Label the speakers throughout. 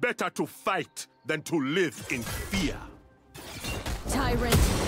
Speaker 1: Better to fight than to live in fear.
Speaker 2: Tyrant.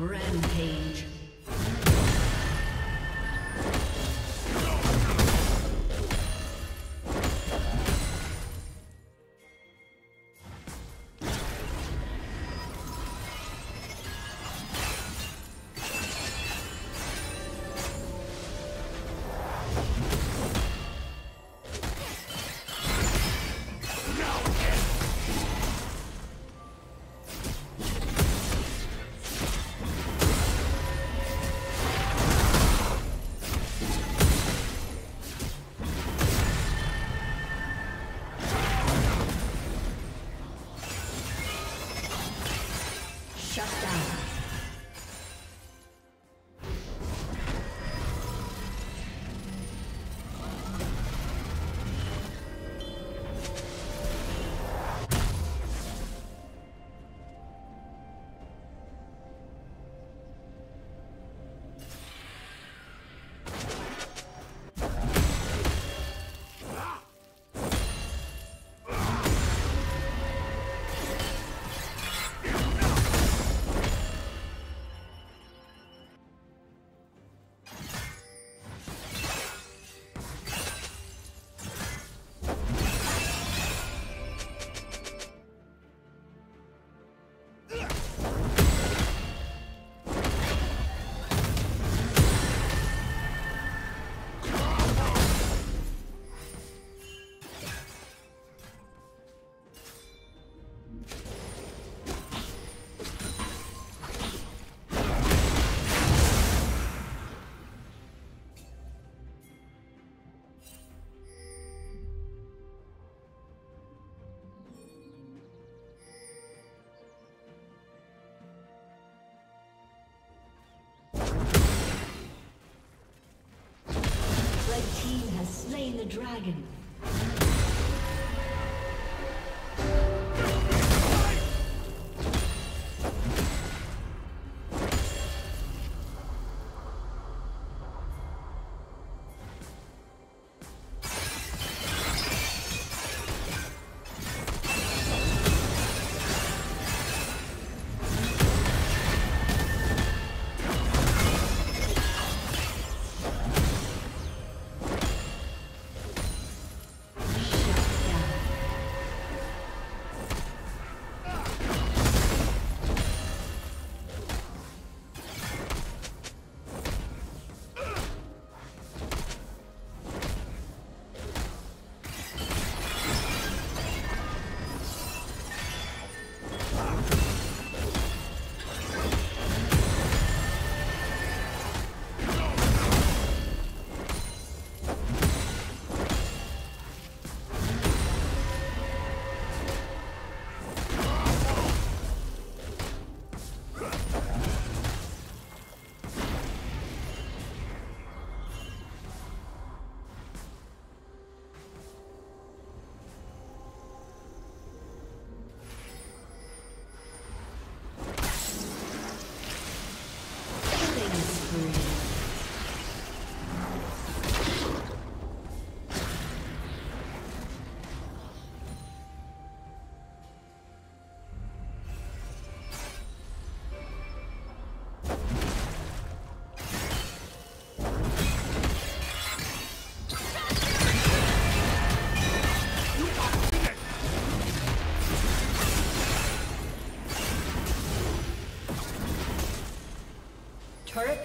Speaker 3: Rampage. The dragon.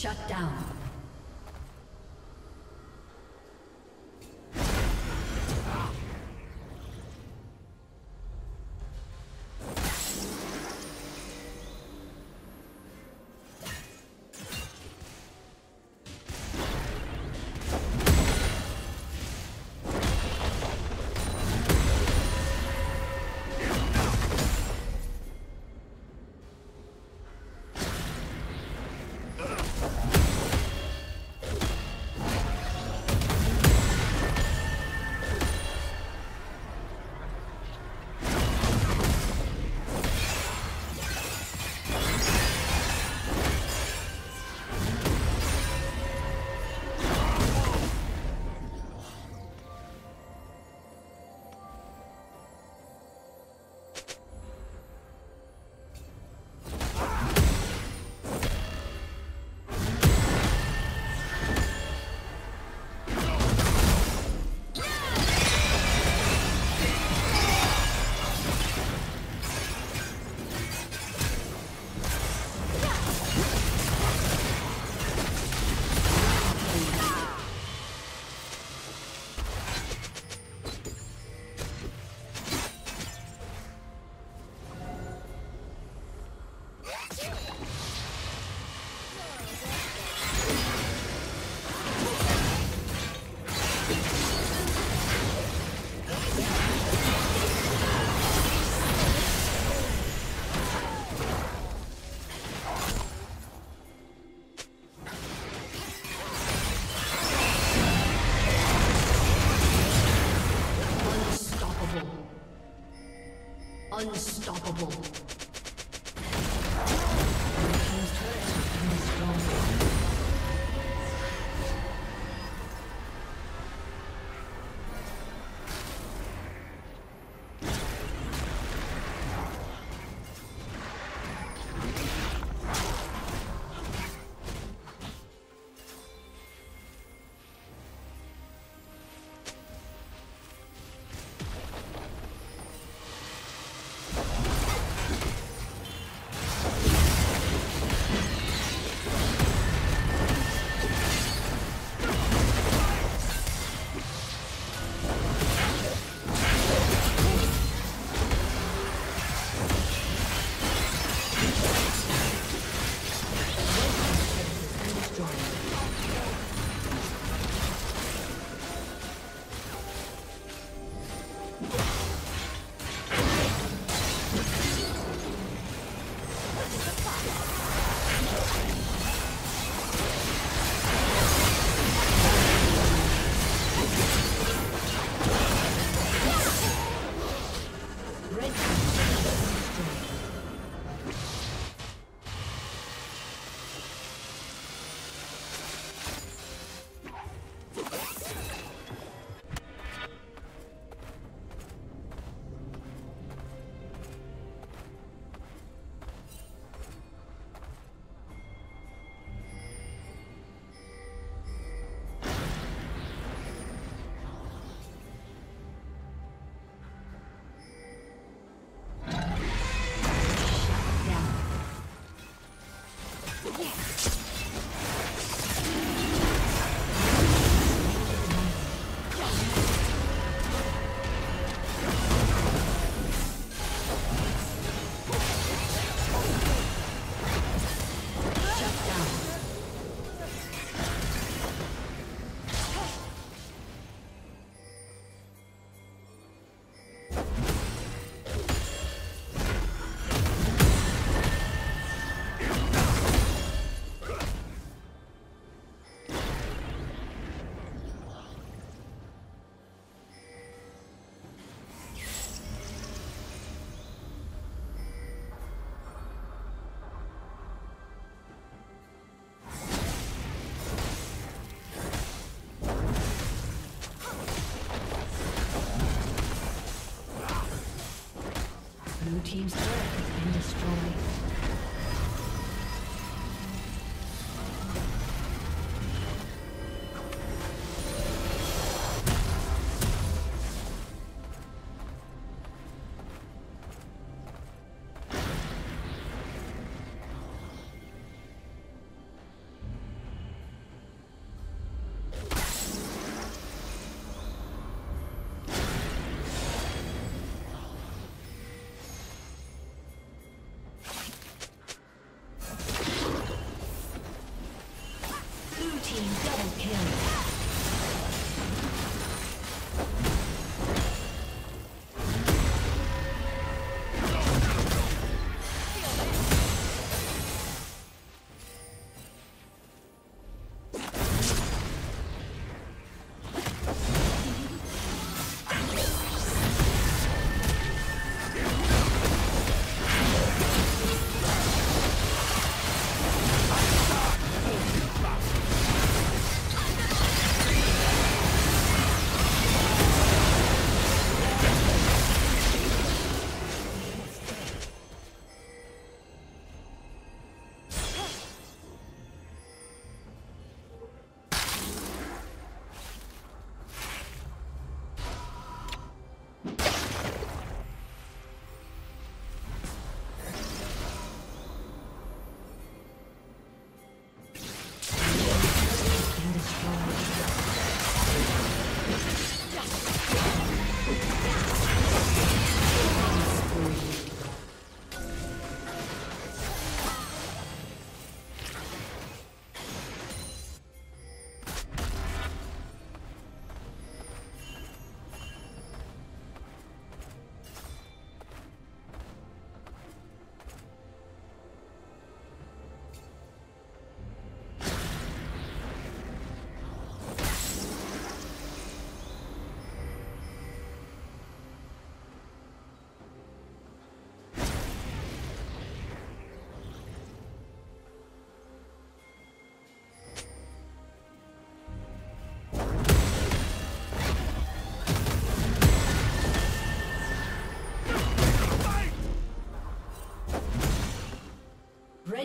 Speaker 3: Shut down. Unstoppable. Team's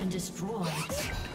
Speaker 3: and destroyed.